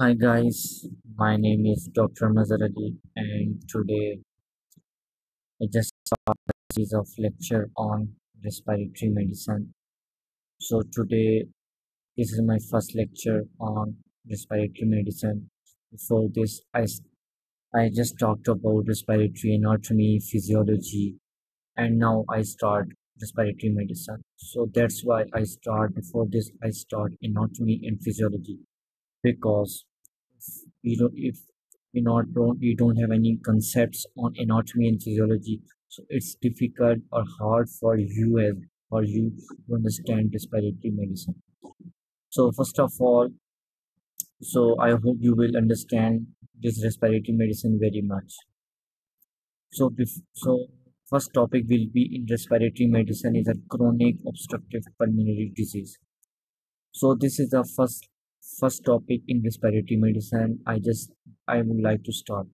Hi guys, my name is Dr. Mazhar Ali and today I just saw a series of lecture on respiratory medicine. So today this is my first lecture on respiratory medicine. Before this I, I just talked about respiratory anatomy, physiology and now I start respiratory medicine. So that's why I start before this I start anatomy and physiology because you know if you not don't we don't have any concepts on anatomy and physiology so it's difficult or hard for you as for you to understand respiratory medicine. So first of all so i hope you will understand this respiratory medicine very much. So so first topic will be in respiratory medicine is a chronic obstructive pulmonary disease. So this is the first first topic in respiratory medicine i just i would like to start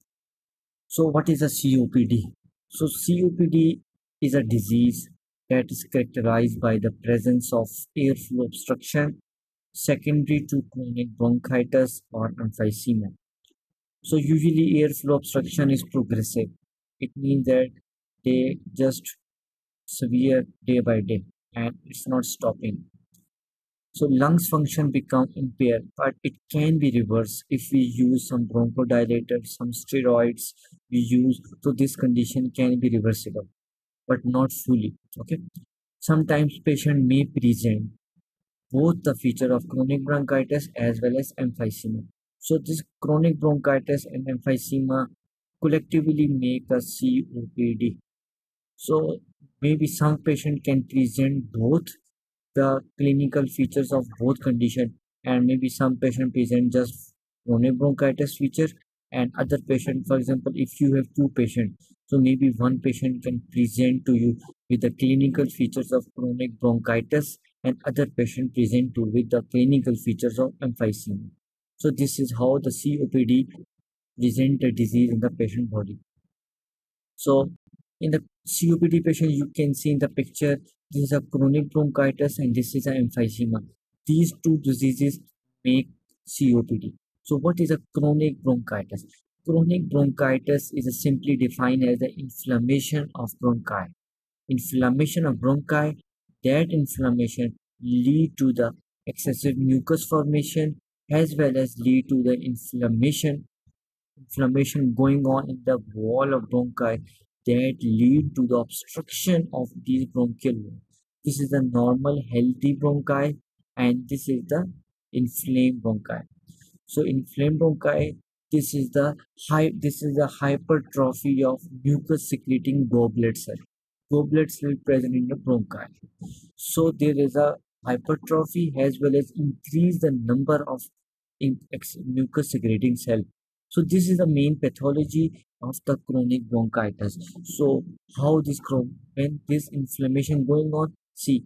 So, what is a COPD? So, COPD is a disease that is characterized by the presence of airflow obstruction secondary to chronic bronchitis or emphysema. So, usually airflow obstruction is progressive. It means that they just severe day by day and it's not stopping. So lungs function become impaired, but it can be reversed if we use some bronchodilators, some steroids we use. So this condition can be reversible, but not fully. Okay. Sometimes patient may present both the feature of chronic bronchitis as well as emphysema. So this chronic bronchitis and emphysema collectively make a COPD. So maybe some patient can present both the clinical features of both condition and maybe some patient present just chronic bronchitis feature and other patient for example if you have two patients so maybe one patient can present to you with the clinical features of chronic bronchitis and other patient present to with the clinical features of emphysema so this is how the copd present the disease in the patient body. So in the COPD patient, you can see in the picture, this is a chronic bronchitis and this is an emphysema. These two diseases make COPD. So what is a chronic bronchitis? Chronic bronchitis is simply defined as the inflammation of bronchi. Inflammation of bronchi, that inflammation lead to the excessive mucus formation as well as lead to the inflammation inflammation going on in the wall of bronchi that lead to the obstruction of these bronchial. This is the normal healthy bronchi and this is the inflamed bronchi. So inflamed bronchi, this is the high this is the hypertrophy of mucus secreting goblet cell. Goblet cell present in the bronchi. So there is a hypertrophy as well as increase the number of mucus secreting cell so this is the main pathology of the chronic bronchitis. So how this when this inflammation going on, see,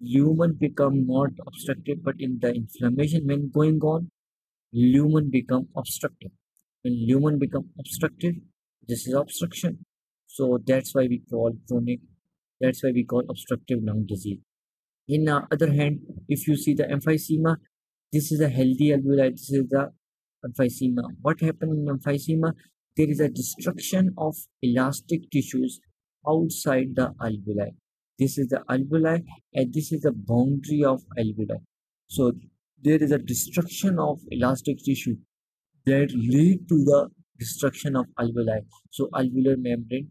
lumen become not obstructive, but in the inflammation when going on, lumen become obstructive. When lumen become obstructive, this is obstruction. So that's why we call chronic. That's why we call obstructive lung disease. In the other hand, if you see the emphysema, this is a healthy alveoli. This is the emphysema. What happened in emphysema? There is a destruction of elastic tissues outside the alveoli. This is the alveoli and this is the boundary of alveoli. So there is a destruction of elastic tissue that lead to the destruction of alveoli. So alveolar membrane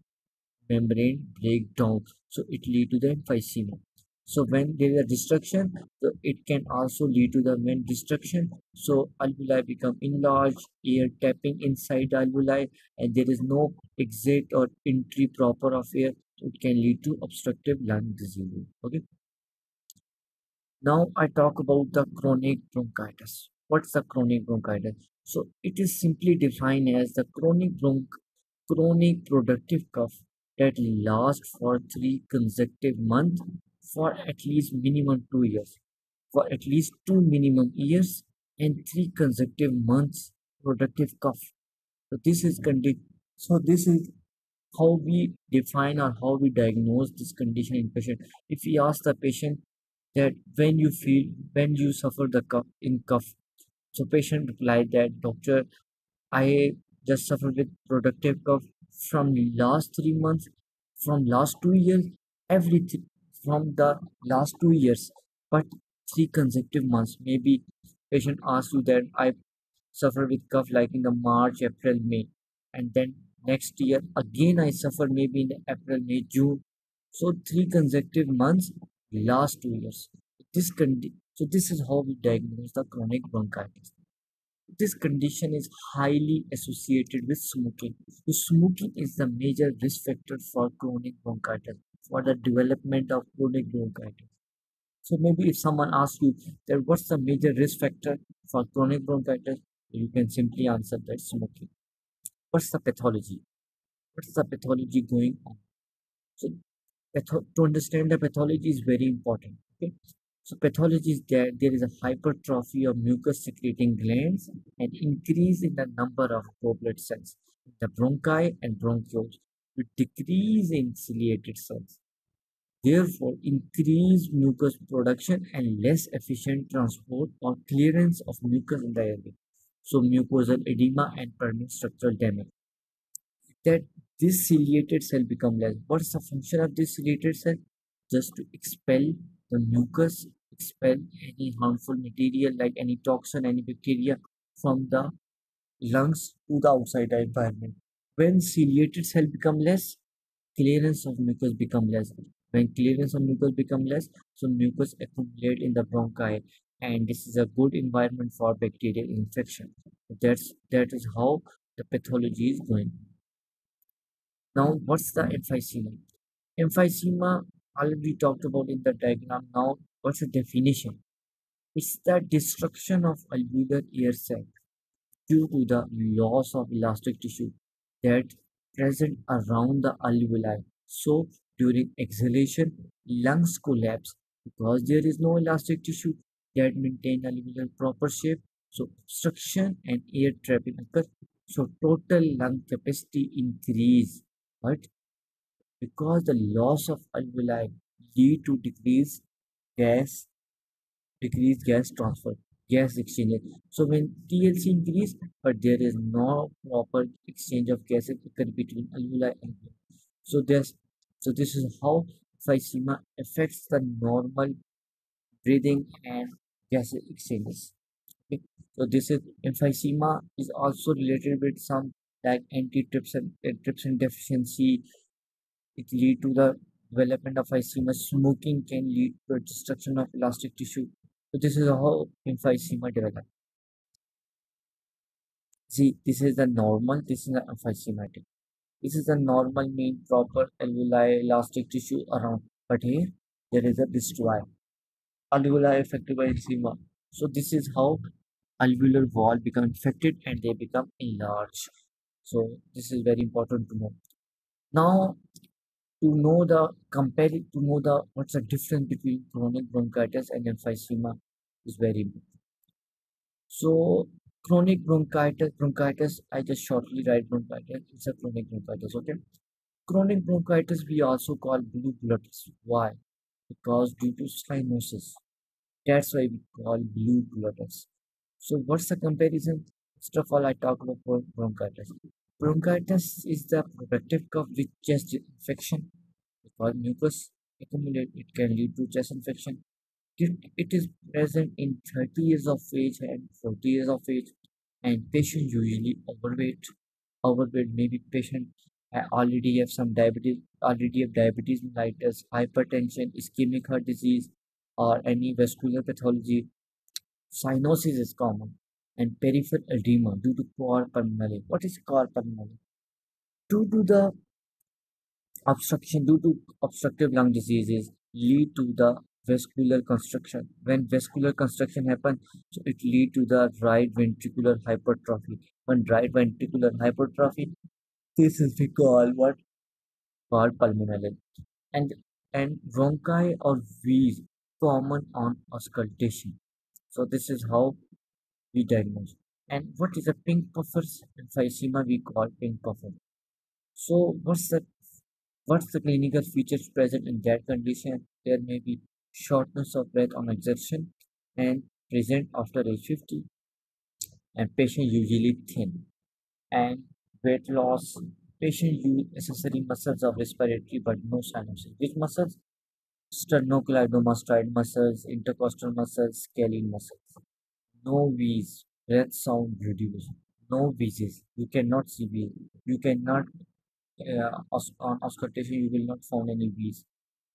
membrane breakdown. So it lead to the emphysema. So when there is a destruction, so it can also lead to the when destruction. So alveoli become enlarged, air trapping inside alveoli, and there is no exit or entry proper of air. It can lead to obstructive lung disease. Okay. Now I talk about the chronic bronchitis. What's the chronic bronchitis? So it is simply defined as the chronic bronch chronic productive cough that lasts for three consecutive months for at least minimum two years. For at least two minimum years and three consecutive months productive cough. So this is condi- so this is how we define or how we diagnose this condition in patient. If we ask the patient that when you feel when you suffer the cough in cough So patient replied that doctor, I just suffered with productive cough from last three months, from last two years, everything from the last two years, but three consecutive months. Maybe patient asked you that I suffer with cough like in the March, April, May, and then next year again I suffer maybe in April, May, June. So three consecutive months, last two years. This condi- so this is how we diagnose the chronic bronchitis. This condition is highly associated with smoking. So smoking is the major risk factor for chronic bronchitis, for the development of chronic bronchitis. So maybe if someone asks you that what's the major risk factor for chronic bronchitis, you can simply answer that smoking. What's the pathology? What's the pathology going on? So to understand the pathology is very important. Okay. So pathology is that there is a hypertrophy of mucus secreting glands and increase in the number of goblet cells in the bronchi and bronchioles with decrease in ciliated cells. Therefore, increased mucus production and less efficient transport or clearance of mucus in the airway. So mucosal edema and permanent structural damage. That this ciliated cell become less. What's the function of this ciliated cell? Just to expel the mucus, expel any harmful material like any toxin, any bacteria from the lungs to the outside environment. When ciliated cell become less, clearance of mucus become less. When clearance of mucus become less, so mucus accumulate in the bronchi, and this is a good environment for bacterial infection. That's that is how the pathology is going. Now, what's the emphysema? Emphysema already talked about in the diagram. Now, what's the definition? It's the destruction of alveolar air sac due to the loss of elastic tissue that present around the alveoli. So during exhalation, lungs collapse because there is no elastic tissue that maintain alveolar proper shape. So obstruction and air trapping occur. So total lung capacity increase, but because the loss of alveoli lead to decreased gas, decreased gas transfer, gas exchange. So when TLC increase, but there is no proper exchange of gases occur between alveoli and alveoli. So this, so this is how emphysema affects the normal breathing and gas exchanges. Okay. So this is emphysema is also related with some like antitrypsin trypsin deficiency. It lead to the development of emphysema. Smoking can lead to destruction of elastic tissue. So this is how emphysema develops. See, this is the normal, this is the emphysematic. This is the normal mean proper alveoli elastic tissue around. But here there is a destroy. Alveoli affected by eczema. So this is how alveolar wall become infected and they become enlarged. So this is very important to know. Now to know the compare to know the what's the difference between chronic bronchitis and emphysema is very important. So chronic bronchitis, bronchitis, I just shortly write bronchitis. It's a chronic bronchitis. Okay. Chronic bronchitis we also call blue bloaters. Why? Because due to cyanosis. That's why we call blue bloaters. So what's the comparison? First of all, I talk about bronchitis. Bronchitis is the protective cough with chest infection because mucus accumulate. It can lead to chest infection it, is present in 30 years of age and 40 years of age and patient usually overweight overweight maybe patient already have some diabetes already have diabetes mellitus hypertension ischemic heart disease or any vascular pathology cyanosis is common and peripheral edema due to cor pulmonale what is cor pulmonale due to the obstruction due to obstructive lung diseases lead to the vascular constriction when vascular constriction happens so it lead to the right ventricular hypertrophy. When right ventricular hypertrophy this is we call what? Cor pulmonale and and rhonchi or wheeze common on auscultation. So this is how we diagnose. And what is a pink puffers? Emphysema we call pink puffer so what's the What's the clinical features present in that condition? There may be shortness of breath on exertion and present after age 50. and patient usually thin. And weight loss, patient use accessory muscles of respiratory but no synovial. Which muscles? Sternocleidomastoid muscles, intercostal muscles, scalene muscles. No wheeze, breath sound reduced. No wheezes. You cannot see wheeze. You cannot uh, on auscultation you will not find any wheeze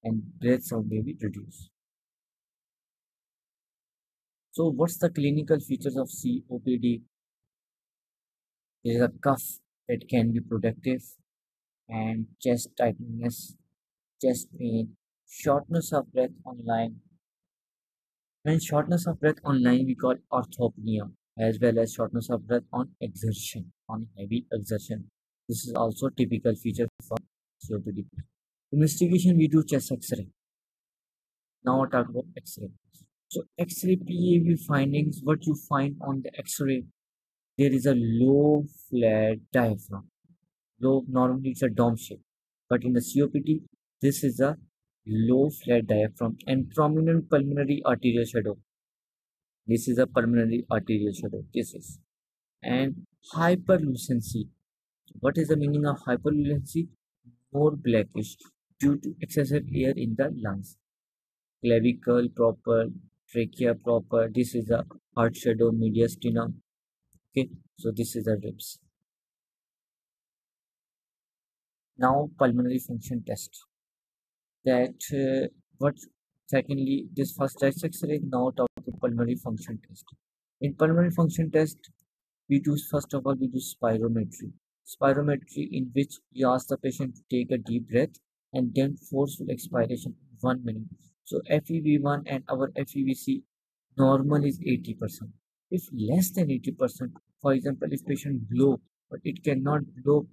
and sound may be reduced. So what's the clinical features of COPD? There is a cough that can be productive and chest tightness, chest pain, shortness of breath online. When shortness of breath online we call orthopnea as well as shortness of breath on exertion, on heavy exertion. This is also typical feature for COPD. Investigation we do chest X-ray. Now I talk about X-ray. So X-ray PAV findings, what you find on the X-ray, there is a low flat diaphragm. Low, normally it's a dome shape, but in the COPD, this is a low flat diaphragm and prominent pulmonary arterial shadow. This is a pulmonary arterial shadow. This is and hyperlucency. What is the meaning of hyperlucency? More blackish due to excessive air in the lungs. Clavicle proper, trachea proper this is the heart shadow mediastinum. Okay so this is the ribs. Now pulmonary function test. That uh, what secondly this first test x-ray now talk about pulmonary function test. In pulmonary function test we do first of all we do spirometry. Spirometry in which we ask the patient to take a deep breath and then forceful expiration one minute so FEV1 and our FEVC normal is 80%. If less than 80%, for example, if patient blow, but it cannot blow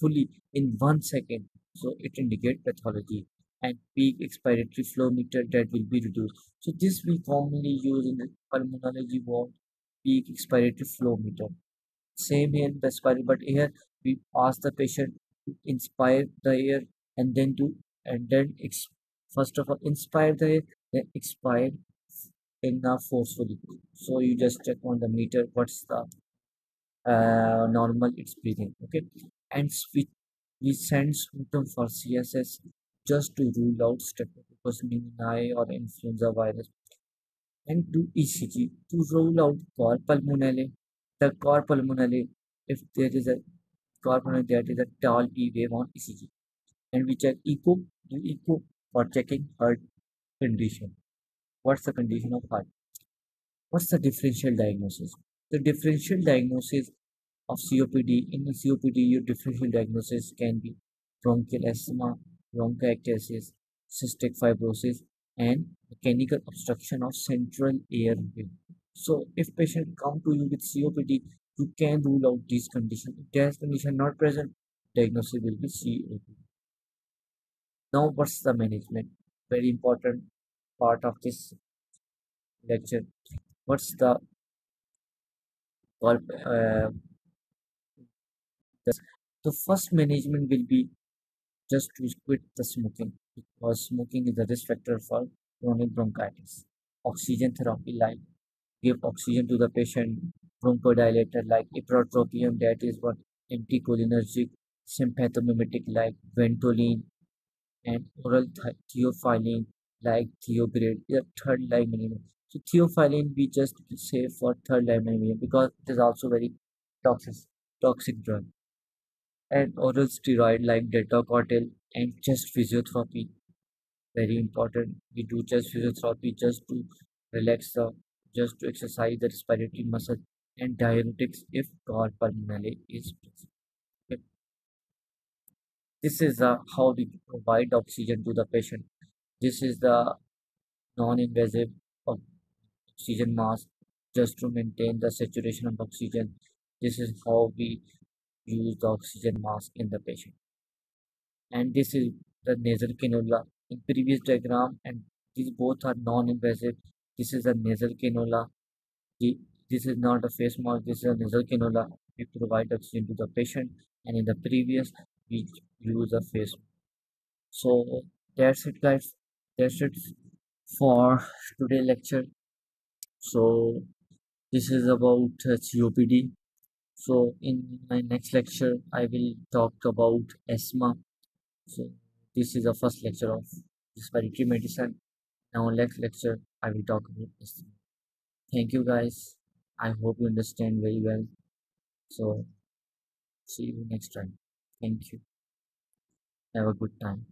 fully in one second, so it indicate pathology and peak expiratory flow meter that will be reduced. So this we commonly use in the pulmonology ward peak expiratory flow meter. Same here in the spiral, but here we ask the patient to inspire the air and then to and then first of all inspire the then expire enough forcefully. So you just check on the meter what's the uh, normal it's breathing okay? And we we send sputum for css just to rule out streptococcus pneumoniae or influenza virus. And do ecg to rule out cor pulmonale. The cor pulmonale if there is a cor pulmonale that is a tall p wave on ecg and we check echo do echo for checking heart condition. What's the condition of heart? What's the differential diagnosis? The differential diagnosis of COPD, in COPD, your differential diagnosis can be bronchial asthma, bronchiectasis, cystic fibrosis, and mechanical obstruction of central airway. So, if patient come to you with COPD, you can rule out these conditions. If there is condition not present, diagnosis will be COPD. Now, what's the management? Very important part of this lecture. What's the uh, the first management will be just to quit the smoking because smoking is a risk factor for chronic bronchitis. Oxygen therapy like give oxygen to the patient, bronchodilator like ipratropium that is what anticholinergic, sympathomimetic like Ventolin, and oral theophylline like thiopurine is third line minimum. So theophylline we just say for third line minimum because it is also very toxic toxic drug. And oral steroid like Deltacortril and chest physiotherapy. Very important. We do chest physiotherapy just to relax the just to exercise the respiratory muscle and diuretics if cor pulmonale is present. This is uh, how we provide oxygen to the patient. This is the non-invasive oxygen mask just to maintain the saturation of oxygen. This is how we use the oxygen mask in the patient. And this is the nasal cannula. In previous diagram, and these both are non-invasive. This is a nasal cannula. This is not a face mask. This is a nasal cannula. We provide oxygen to the patient. And in the previous, we use a face so that's it guys that's it for today lecture so this is about COPD. So in my next lecture, I will talk about asthma. So this is the first lecture of respiratory medicine. Now next lecture, I will talk about asthma. Thank you guys. I hope you understand very well. So see you next time. Thank you. Have a good time.